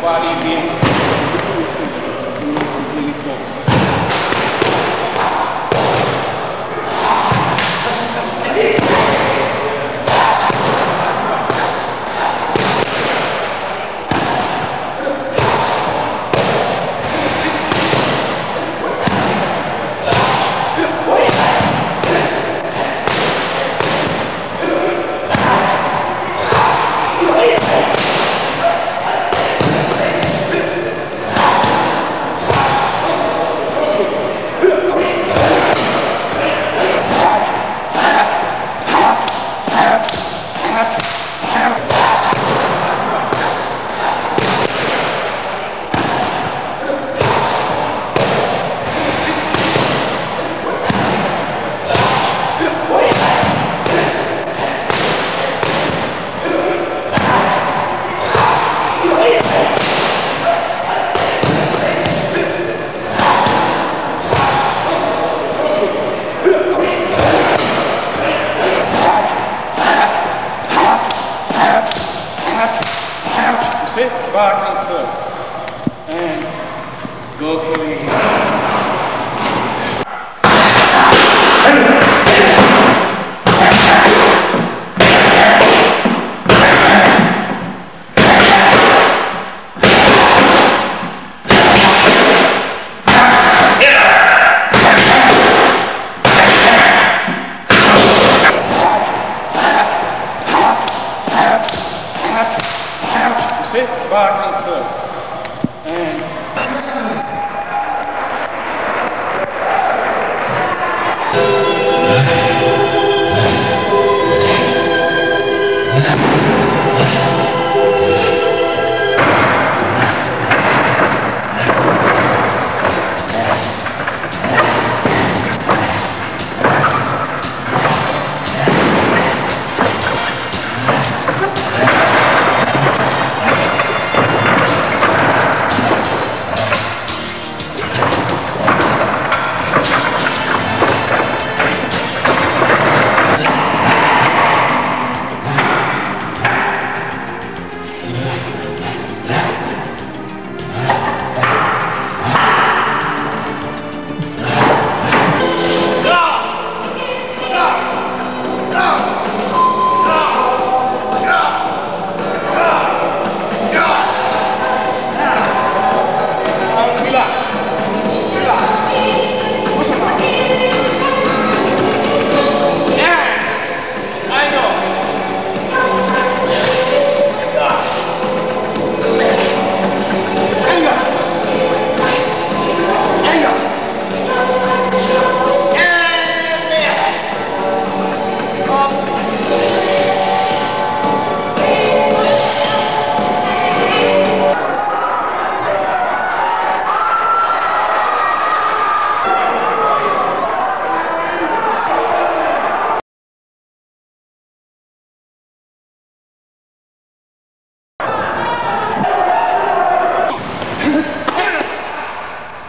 Body being, you know, Ship back and forth. sit back and forth. And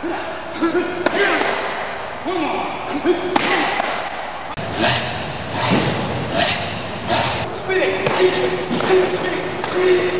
Spirit! Spirit! Spirit!